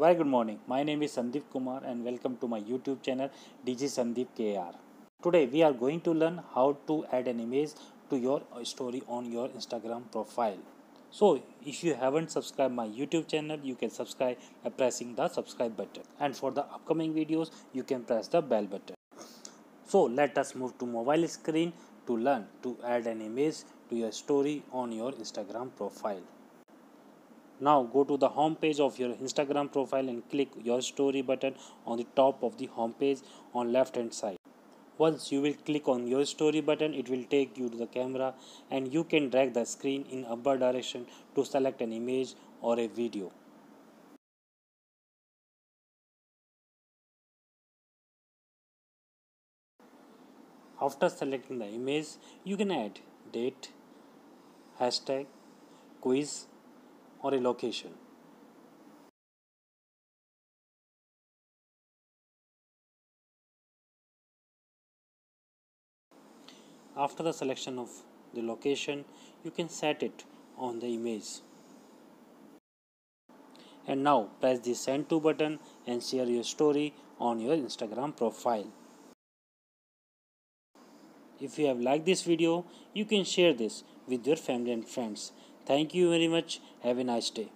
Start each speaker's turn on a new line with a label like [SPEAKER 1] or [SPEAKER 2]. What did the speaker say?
[SPEAKER 1] Very good morning. My name is Sandeep Kumar and welcome to my YouTube channel Digi Sandeep KR. Today we are going to learn how to add an image to your story on your Instagram profile. So if you haven't subscribed my YouTube channel, you can subscribe by pressing the subscribe button. And for the upcoming videos, you can press the bell button. So let us move to mobile screen to learn to add an image to your story on your Instagram profile. Now go to the home page of your Instagram profile and click your story button on the top of the home page on left hand side. Once you will click on your story button it will take you to the camera and you can drag the screen in upper direction to select an image or a video. After selecting the image, you can add date, hashtag, quiz, or a location. After the selection of the location, you can set it on the image. And now press the send to button and share your story on your Instagram profile. If you have liked this video, you can share this with your family and friends. Thank you very much. Have a nice day.